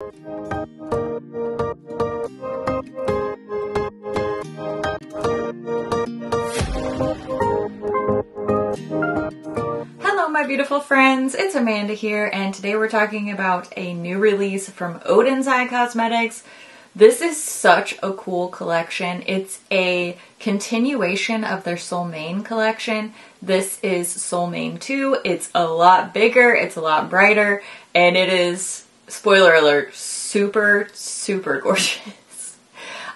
Hello, my beautiful friends. It's Amanda here, and today we're talking about a new release from Oden's Eye Cosmetics. This is such a cool collection. It's a continuation of their Solmane collection. This is Solmane 2. It's a lot bigger, it's a lot brighter, and it is, spoiler alert, super, super gorgeous.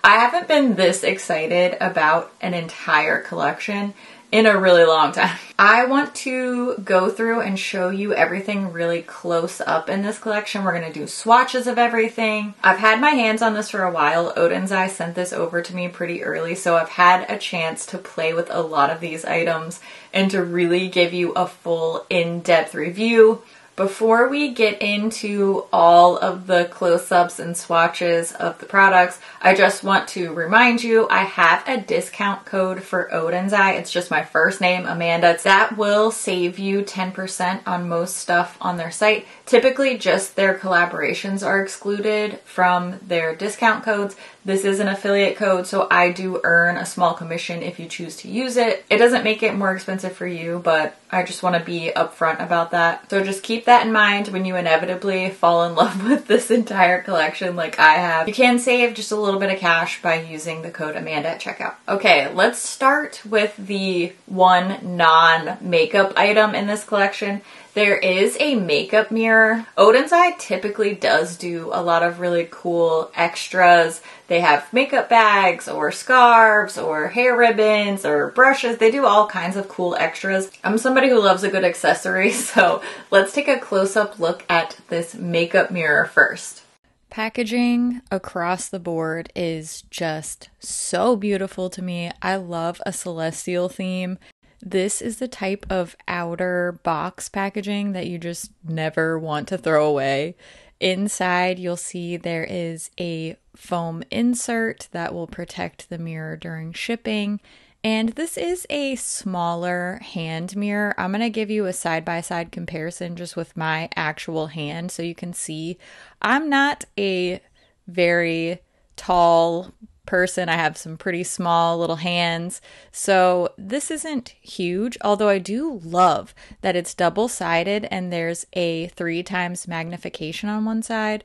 I haven't been this excited about an entire collection in a really long time. I want to go through and show you everything really close up in this collection. We're going to do swatches of everything. I've had my hands on this for a while. Oden's Eye sent this over to me pretty early, so I've had a chance to play with a lot of these items and to really give you a full in-depth review. Before we get into all of the close-ups and swatches of the products, I just want to remind you I have a discount code for Oden's Eye. It's just my first name, Amanda. That will save you 10% on most stuff on their site. Typically just their collaborations are excluded from their discount codes. This is an affiliate code, so I do earn a small commission if you choose to use it. It doesn't make it more expensive for you, but I just want to be upfront about that. So just keep that in mind when you inevitably fall in love with this entire collection like I have. You can save just a little bit of cash by using the code Amanda at checkout. Okay, let's start with the one non-makeup item in this collection. There is a makeup mirror. Oden's Eye typically does do a lot of really cool extras. They have makeup bags or scarves or hair ribbons or brushes. They do all kinds of cool extras. I'm somebody who loves a good accessory, so let's take a close-up look at this makeup mirror first. Packaging across the board is just so beautiful to me. I love a celestial theme. This is the type of outer box packaging that you just never want to throw away. Inside, you'll see there is a foam insert that will protect the mirror during shipping. And this is a smaller hand mirror. I'm going to give you a side by side comparison just with my actual hand so you can see I'm not a very tall person. I have some pretty small little hands. So this isn't huge, although I do love that it's double sided and there's a three times magnification on one side.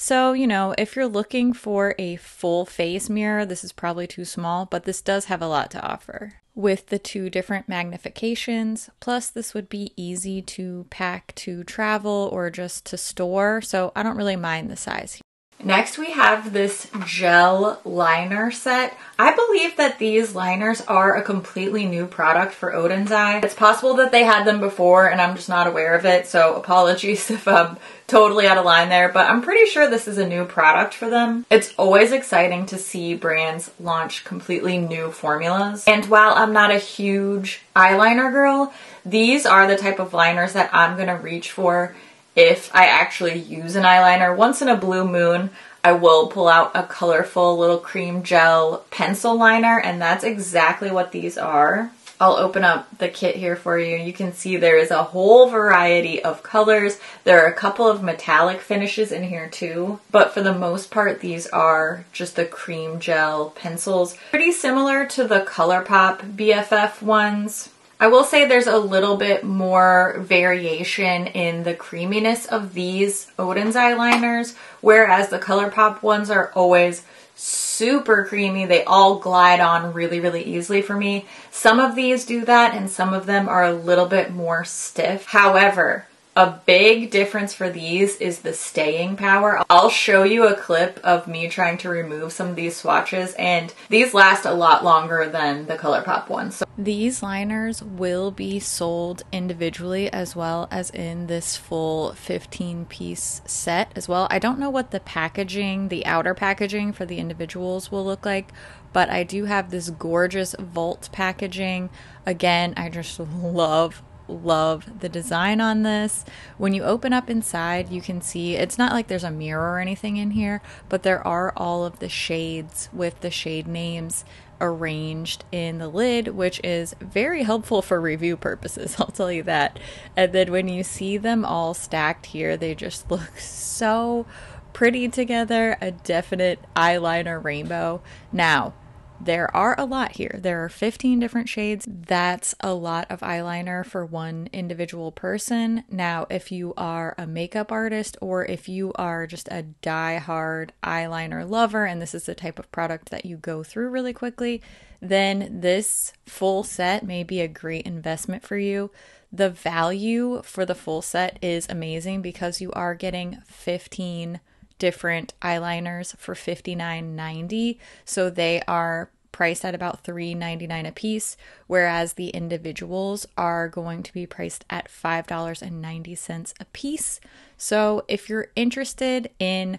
So, you know, if you're looking for a full face mirror, this is probably too small, but this does have a lot to offer. With the two different magnifications, plus this would be easy to pack to travel or just to store, so I don't really mind the size. Next we have this gel liner set. I believe that these liners are a completely new product for Oden's Eye. It's possible that they had them before and I'm just not aware of it, so apologies if I'm totally out of line there, but I'm pretty sure this is a new product for them. It's always exciting to see brands launch completely new formulas. And while I'm not a huge eyeliner girl, these are the type of liners that I'm gonna reach for if I actually use an eyeliner. Once in a blue moon, I will pull out a colorful little cream gel pencil liner, and that's exactly what these are. I'll open up the kit here for you. You can see there is a whole variety of colors. There are a couple of metallic finishes in here too, but for the most part, these are just the cream gel pencils. Pretty similar to the ColourPop BFF ones. I will say there's a little bit more variation in the creaminess of these Oden's eyeliners, whereas the ColourPop ones are always super creamy. They all glide on really, really easily for me. Some of these do that and some of them are a little bit more stiff. However, a big difference for these is the staying power. I'll show you a clip of me trying to remove some of these swatches and these last a lot longer than the ColourPop ones. So these liners will be sold individually as well as in this full 15 piece set as well. I don't know what the packaging, the outer packaging for the individuals will look like, but I do have this gorgeous Vault packaging. Again, I just love love the design on this. When you open up inside, you can see it's not like there's a mirror or anything in here, but there are all of the shades with the shade names arranged in the lid, which is very helpful for review purposes, I'll tell you that. And then when you see them all stacked here, they just look so pretty together, a definite eyeliner rainbow. Now, there are a lot here. There are 15 different shades. That's a lot of eyeliner for one individual person. Now, if you are a makeup artist or if you are just a die-hard eyeliner lover and this is the type of product that you go through really quickly, then this full set may be a great investment for you. The value for the full set is amazing because you are getting 15 different eyeliners for $59.90. So they are priced at about $3.99 a piece, whereas the individuals are going to be priced at $5.90 a piece. So if you're interested in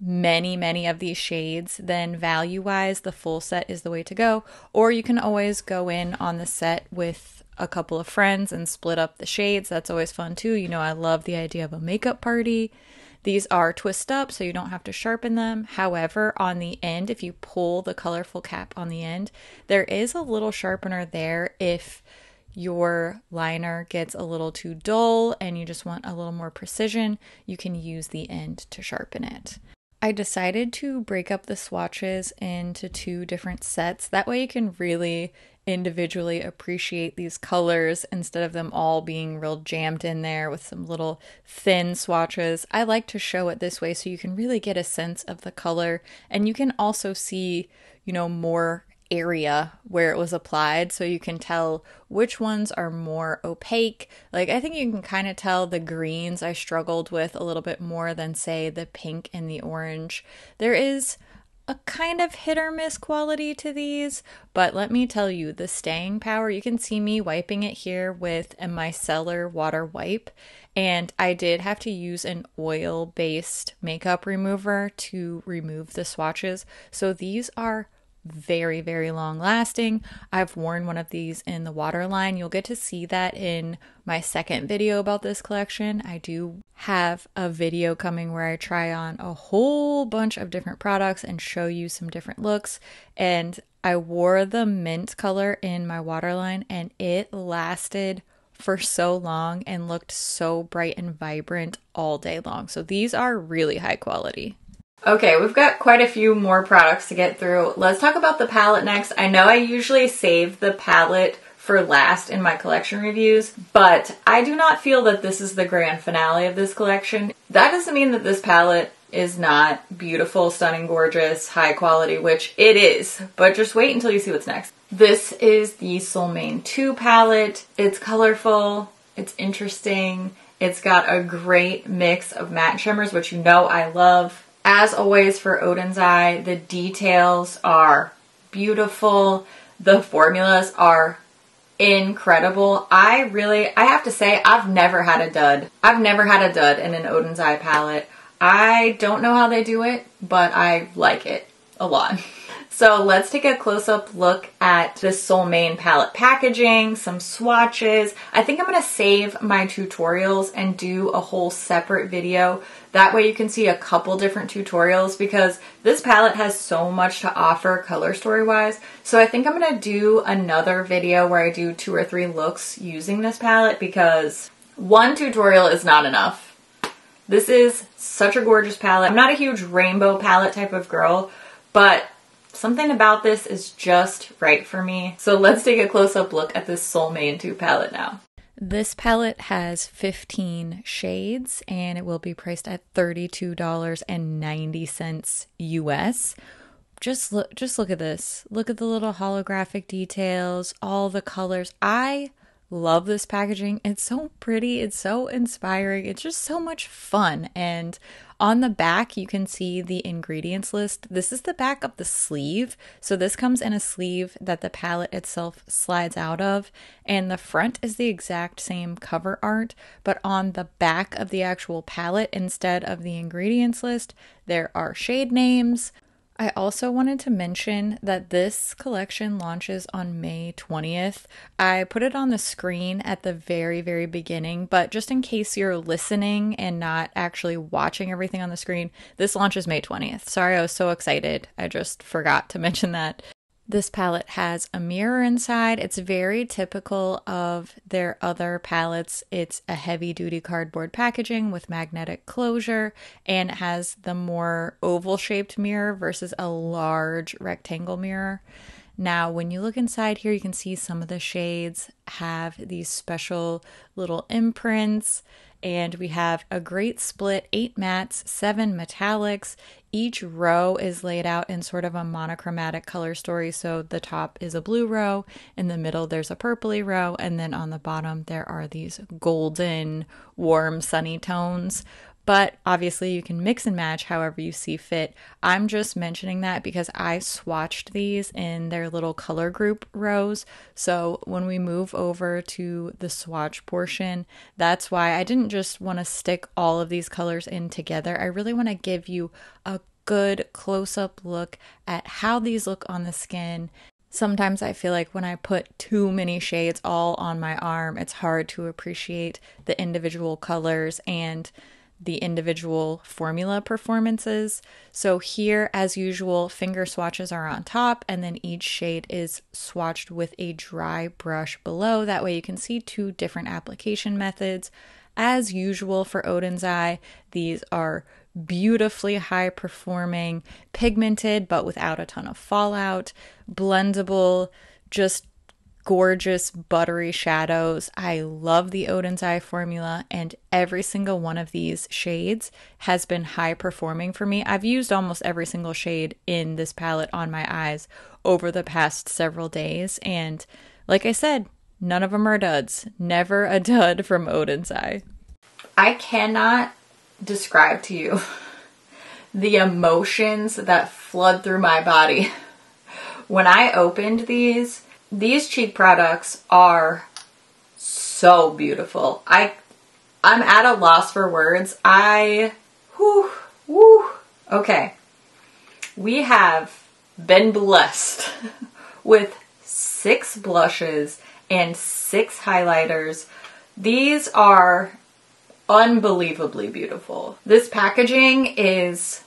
many, many of these shades, then value wise, the full set is the way to go. Or you can always go in on the set with a couple of friends and split up the shades. That's always fun too. You know, I love the idea of a makeup party. These are twist up so you don't have to sharpen them. However, on the end, if you pull the colorful cap on the end, there is a little sharpener there if your liner gets a little too dull and you just want a little more precision, you can use the end to sharpen it. I decided to break up the swatches into two different sets. That way you can really individually appreciate these colors instead of them all being real jammed in there with some little thin swatches. I like to show it this way so you can really get a sense of the color and you can also see, you know, more area where it was applied so you can tell which ones are more opaque. Like I think you can kind of tell the greens I struggled with a little bit more than say the pink and the orange. There is a kind of hit or miss quality to these, but let me tell you, the staying power, you can see me wiping it here with a micellar water wipe, and I did have to use an oil based makeup remover to remove the swatches. So these are very, very long lasting. I've worn one of these in the waterline. You'll get to see that in my second video about this collection. I do have a video coming where I try on a whole bunch of different products and show you some different looks. And I wore the mint color in my waterline and it lasted for so long and looked so bright and vibrant all day long. So these are really high quality. Okay, we've got quite a few more products to get through. Let's talk about the palette next. I know I usually save the palette for last in my collection reviews, but I do not feel that this is the grand finale of this collection. That doesn't mean that this palette is not beautiful, stunning, gorgeous, high quality, which it is, but just wait until you see what's next. This is the Solmane 2 palette. It's colorful, it's interesting, it's got a great mix of matte shimmers, which you know I love. As always for Oden's Eye, the details are beautiful. The formulas are incredible. I really, I have to say, I've never had a dud. I've never had a dud in an Oden's Eye palette. I don't know how they do it, but I like it a lot. So let's take a close-up look at the Solmane palette packaging, some swatches. I think I'm going to save my tutorials and do a whole separate video. That way you can see a couple different tutorials because this palette has so much to offer color story wise. So I think I'm going to do another video where I do two or three looks using this palette because one tutorial is not enough. This is such a gorgeous palette. I'm not a huge rainbow palette type of girl, but Something about this is just right for me. So let's take a close-up look at this Solmane 2 palette now. This palette has 15 shades and it will be priced at $32.90 US. Just look just look at this. Look at the little holographic details, all the colors. I love this packaging. It's so pretty, it's so inspiring, it's just so much fun. And on the back, you can see the ingredients list. This is the back of the sleeve. So, this comes in a sleeve that the palette itself slides out of. And the front is the exact same cover art, but on the back of the actual palette, instead of the ingredients list, there are shade names I also wanted to mention that this collection launches on May 20th. I put it on the screen at the very, very beginning, but just in case you're listening and not actually watching everything on the screen, this launches May 20th. Sorry, I was so excited. I just forgot to mention that. This palette has a mirror inside. It's very typical of their other palettes. It's a heavy duty cardboard packaging with magnetic closure and it has the more oval shaped mirror versus a large rectangle mirror. Now, when you look inside here, you can see some of the shades have these special little imprints and we have a great split eight mattes, seven metallics. Each row is laid out in sort of a monochromatic color story. So the top is a blue row, in the middle, there's a purpley row, and then on the bottom, there are these golden, warm, sunny tones but obviously you can mix and match however you see fit. I'm just mentioning that because I swatched these in their little color group rows. So when we move over to the swatch portion, that's why I didn't just want to stick all of these colors in together. I really want to give you a good close up look at how these look on the skin Sometimes I feel like when I put too many shades all on my arm, it's hard to appreciate the individual colors and the individual formula performances. So here, as usual, finger swatches are on top, and then each shade is swatched with a dry brush below. That way you can see two different application methods. As usual for Oden's Eye, these are beautifully high performing, pigmented, but without a ton of fallout, blendable, just gorgeous buttery shadows. I love the Oden's Eye formula, and every single one of these shades has been high performing for me. I've used almost every single shade in this palette on my eyes over the past several days, and like I said, none of them are duds. Never a dud from Oden's Eye. I cannot describe to you the emotions that flood through my body when I opened these these cheek products are so beautiful. I I'm at a loss for words. I whoo whoo okay. We have been blessed with six blushes and six highlighters. These are unbelievably beautiful. This packaging is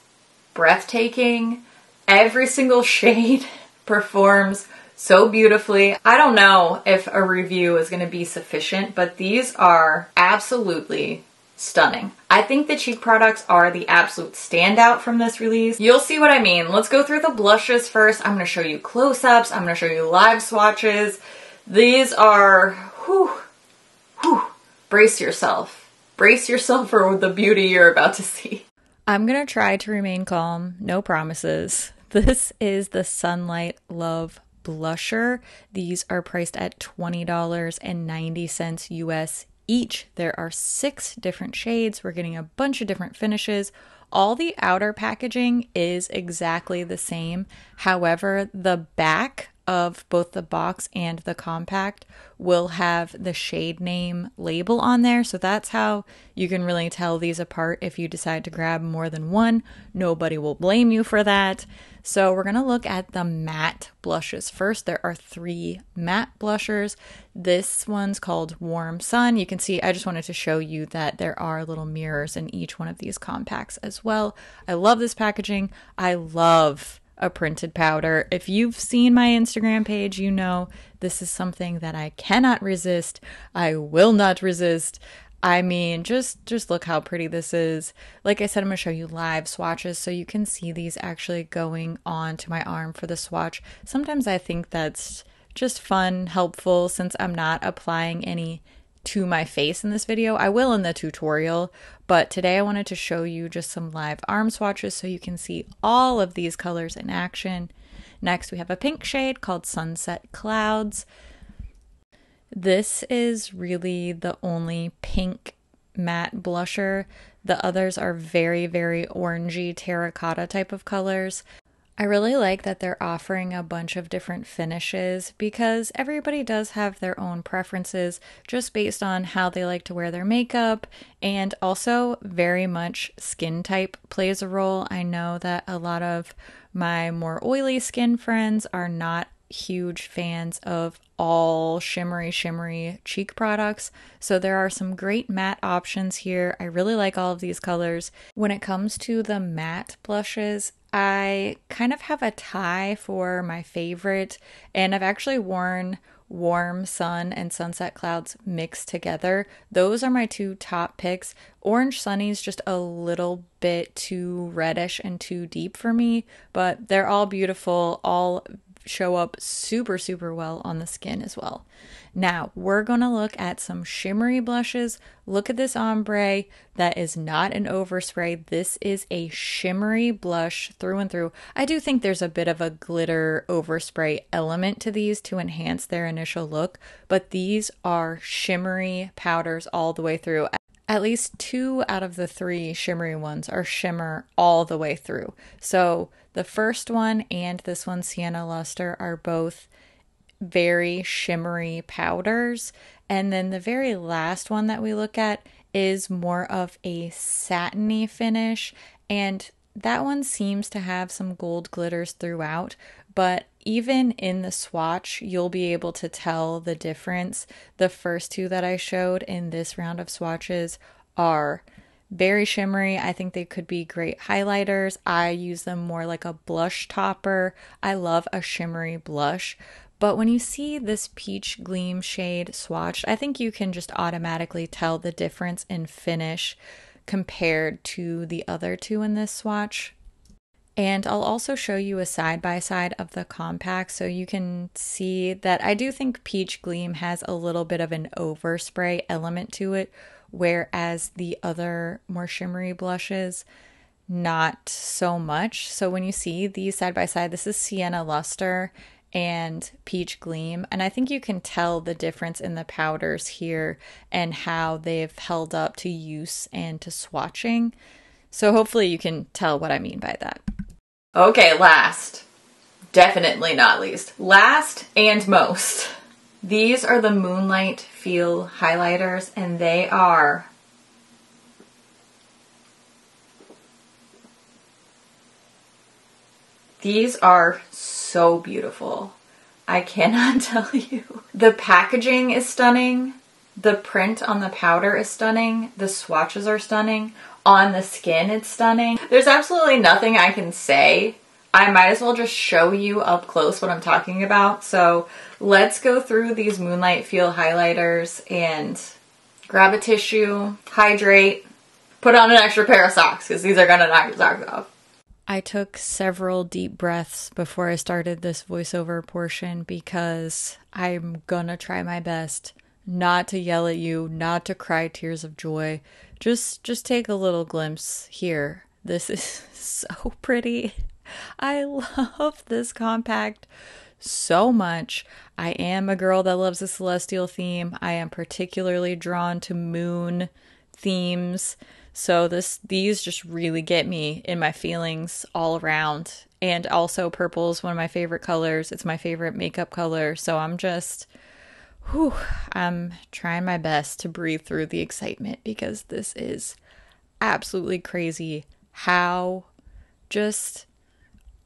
breathtaking. Every single shade performs so beautifully. I don't know if a review is going to be sufficient, but these are absolutely stunning. I think the cheek products are the absolute standout from this release. You'll see what I mean. Let's go through the blushes first. I'm going to show you close-ups. I'm going to show you live swatches. These are, whew, whew, brace yourself. Brace yourself for the beauty you're about to see. I'm going to try to remain calm. No promises. This is the Sunlight Love blusher. These are priced at $20.90 US each. There are six different shades. We're getting a bunch of different finishes. All the outer packaging is exactly the same. However, the back of both the box and the compact will have the shade name label on there. So that's how you can really tell these apart if you decide to grab more than one. Nobody will blame you for that. So we're going to look at the matte blushes first. There are three matte blushers. This one's called Warm Sun. You can see I just wanted to show you that there are little mirrors in each one of these compacts as well. I love this packaging. I love a printed powder. If you've seen my Instagram page, you know this is something that I cannot resist. I will not resist. I mean, just just look how pretty this is. Like I said, I'm going to show you live swatches so you can see these actually going on to my arm for the swatch. Sometimes I think that's just fun, helpful since I'm not applying any to my face in this video. I will in the tutorial, but today I wanted to show you just some live arm swatches so you can see all of these colors in action. Next, we have a pink shade called Sunset Clouds. This is really the only pink matte blusher. The others are very, very orangey terracotta type of colors. I really like that they're offering a bunch of different finishes because everybody does have their own preferences just based on how they like to wear their makeup, and also very much skin type plays a role. I know that a lot of my more oily skin friends are not huge fans of all shimmery, shimmery cheek products. So there are some great matte options here. I really like all of these colors. When it comes to the matte blushes, I kind of have a tie for my favorite, and I've actually worn Warm Sun and Sunset Clouds mixed together. Those are my two top picks. Orange Sunny's just a little bit too reddish and too deep for me, but they're all beautiful, all show up super, super well on the skin as well. Now, we're to look at some shimmery blushes. Look at this ombre. That is not an overspray. This is a shimmery blush through and through. I do think there's a bit of a glitter overspray element to these to enhance their initial look, but these are shimmery powders all the way through. At least two out of the three shimmery ones are shimmer all the way through. So the first one and this one, Sienna Luster, are both very shimmery powders. And then the very last one that we look at is more of a satiny finish. And that one seems to have some gold glitters throughout, but even in the swatch, you'll be able to tell the difference. The first two that I showed in this round of swatches are very shimmery. I think they could be great highlighters. I use them more like a blush topper. I love a shimmery blush. But when you see this peach gleam shade swatched, I think you can just automatically tell the difference in finish compared to the other two in this swatch. And I'll also show you a side by side of the compact so you can see that I do think Peach Gleam has a little bit of an overspray element to it, whereas the other more shimmery blushes, not so much. So when you see these side by side, this is Sienna Luster and Peach Gleam, and I think you can tell the difference in the powders here and how they've held up to use and to swatching. So hopefully you can tell what I mean by that. Okay, last. Definitely not least. Last and most. These are the Moonlight Feel highlighters, and they are These are so beautiful. I cannot tell you. The packaging is stunning. The print on the powder is stunning. The swatches are stunning. On the skin, it's stunning. There's absolutely nothing I can say. I might as well just show you up close what I'm talking about. So let's go through these Moonlight Feel highlighters and grab a tissue, hydrate, put on an extra pair of socks because these are going to knock your socks off. I took several deep breaths before I started this voiceover portion because I'm gonna try my best not to yell at you, not to cry tears of joy. Just just take a little glimpse here. This is so pretty. I love this compact so much. I am a girl that loves a celestial theme. I am particularly drawn to moon themes. So this these just really get me in my feelings all around. And also purple is one of my favorite colors. It's my favorite makeup color. So I'm just whew, I'm trying my best to breathe through the excitement because this is absolutely crazy how just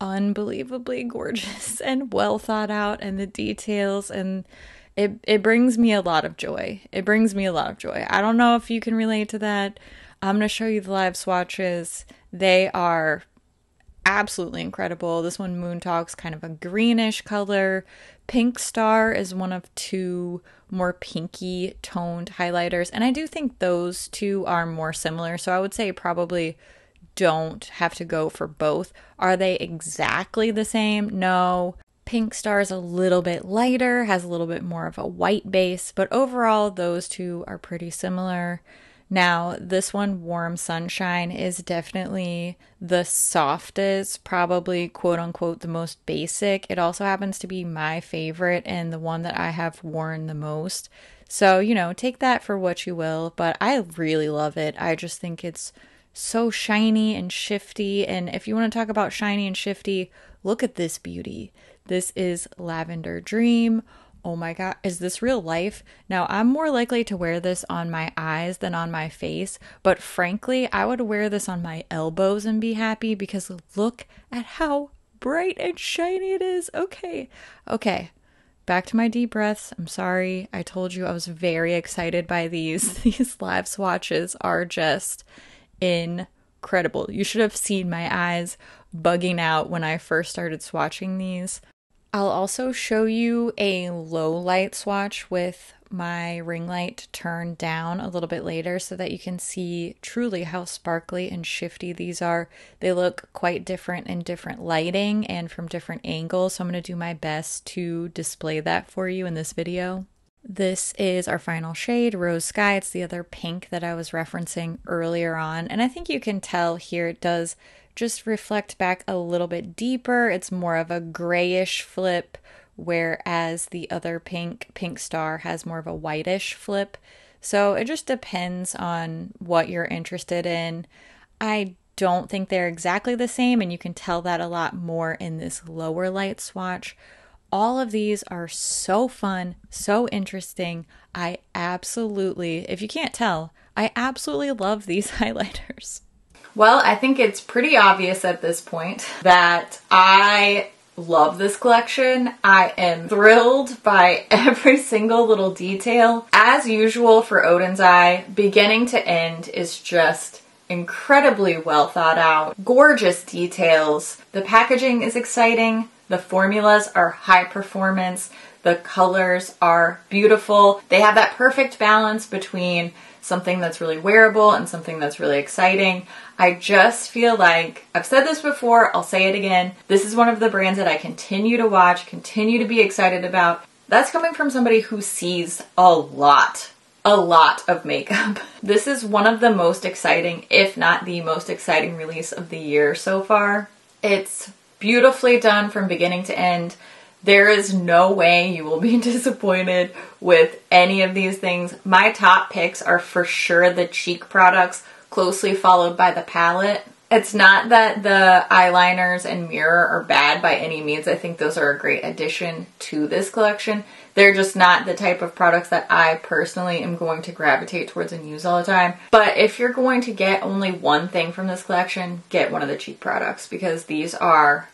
unbelievably gorgeous and well thought out and the details and it it brings me a lot of joy. It brings me a lot of joy. I don't know if you can relate to that. I'm going to show you the live swatches. They are absolutely incredible. This one, Moon Talks, kind of a greenish color. Pink Star is one of two more pinky toned highlighters. And I do think those two are more similar. So I would say probably don't have to go for both. Are they exactly the same? No. Pink Star is a little bit lighter, has a little bit more of a white base, but overall, those two are pretty similar. Now, this one, Warm Sunshine, is definitely the softest, probably quote unquote the most basic. It also happens to be my favorite and the one that I have worn the most. So, you know, take that for what you will, but I really love it. I just think it's so shiny and shifty. And if you want to talk about shiny and shifty, look at this beauty. This is Lavender Dream oh my god, is this real life? Now, I'm more likely to wear this on my eyes than on my face, but frankly, I would wear this on my elbows and be happy because look at how bright and shiny it is. Okay. Okay. Back to my deep breaths. I'm sorry. I told you I was very excited by these. These live swatches are just incredible. You should have seen my eyes bugging out when I first started swatching these. I'll also show you a low light swatch with my ring light turned down a little bit later so that you can see truly how sparkly and shifty these are. They look quite different in different lighting and from different angles, so I'm going to do my best to display that for you in this video. This is our final shade, Rose Sky. It's the other pink that I was referencing earlier on, and I think you can tell here it does just reflect back a little bit deeper. It's more of a grayish flip whereas the other pink, Pink Star, has more of a whitish flip. So it just depends on what you're interested in. I don't think they're exactly the same, and you can tell that a lot more in this lower light swatch. All of these are so fun, so interesting. I absolutely, if you can't tell, I absolutely love these highlighters. Well, I think it's pretty obvious at this point that I love this collection. I am thrilled by every single little detail. As usual for Oden's Eye, beginning to end is just incredibly well thought out, gorgeous details. The packaging is exciting. The formulas are high performance. The colors are beautiful. They have that perfect balance between something that's really wearable and something that's really exciting. I just feel like I've said this before, I'll say it again. This is one of the brands that I continue to watch, continue to be excited about. That's coming from somebody who sees a lot, a lot of makeup. This is one of the most exciting, if not the most exciting release of the year so far. It's beautifully done from beginning to end. There is no way you will be disappointed with any of these things. My top picks are for sure the cheek products closely followed by the palette. It's not that the eyeliners and mirror are bad by any means. I think those are a great addition to this collection. They're just not the type of products that I personally am going to gravitate towards and use all the time. But if you're going to get only one thing from this collection, get one of the cheap products because these are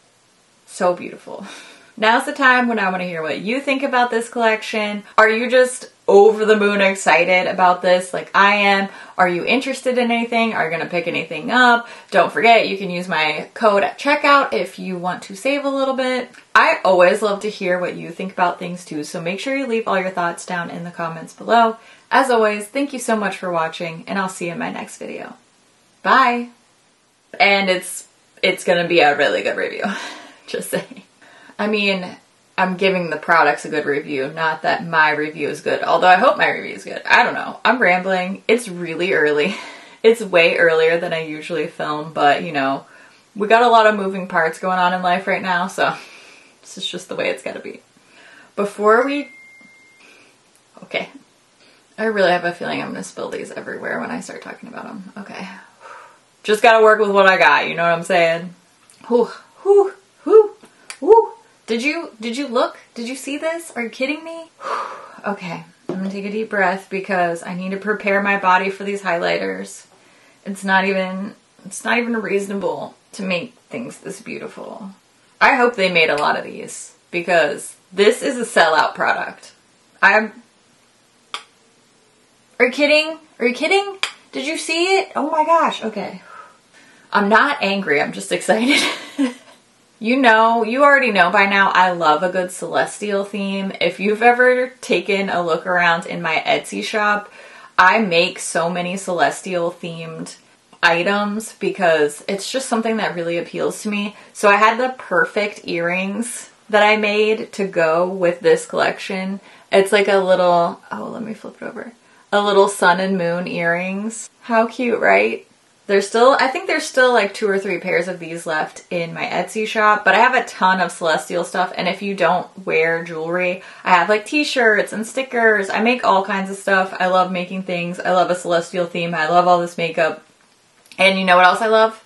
so beautiful. Now's the time when I want to hear what you think about this collection. Are you just over the moon excited about this like I am? Are you interested in anything? Are you going to pick anything up? Don't forget, you can use my code at checkout if you want to save a little bit. I always love to hear what you think about things too, so make sure you leave all your thoughts down in the comments below. As always, thank you so much for watching, and I'll see you in my next video. Bye! And it's it's gonna be a really good review. Just saying. I mean, I'm giving the products a good review, not that my review is good. Although I hope my review is good. I don't know. I'm rambling. It's really early. It's way earlier than I usually film, but you know, we got a lot of moving parts going on in life right now, so this is just the way it's gotta be. Before we. Okay. I really have a feeling I'm gonna spill these everywhere when I start talking about them. Okay. Just gotta work with what I got, you know what I'm saying? Whew, whew, whew. Did you did you look? Did you see this? Are you kidding me? okay, I'm gonna take a deep breath because I need to prepare my body for these highlighters. It's not even it's not even reasonable to make things this beautiful. I hope they made a lot of these because this is a sellout product. I'm Are you kidding? Are you kidding? Did you see it? Oh my gosh. Okay. I'm not angry. I'm just excited. You know, you already know by now, I love a good celestial theme. If you've ever taken a look around in my Etsy shop, I make so many celestial themed items because it's just something that really appeals to me. So I had the perfect earrings that I made to go with this collection. It's like a little, oh, let me flip it over. A little sun and moon earrings. How cute, right? There's still, I think there's still like two or three pairs of these left in my Etsy shop, but I have a ton of Celestial stuff. And if you don't wear jewelry, I have like t-shirts and stickers. I make all kinds of stuff. I love making things. I love a Celestial theme. I love all this makeup. And you know what else I love?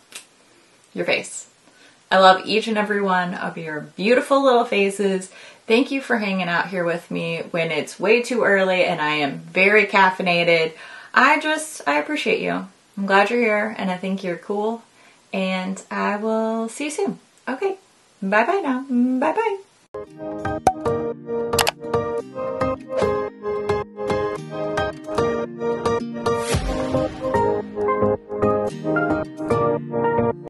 Your face. I love each and every one of your beautiful little faces. Thank you for hanging out here with me when it's way too early and I am very caffeinated. I just, I appreciate you. I'm glad you're here and I think you're cool. And I will see you soon. Okay. Bye bye now. Bye bye.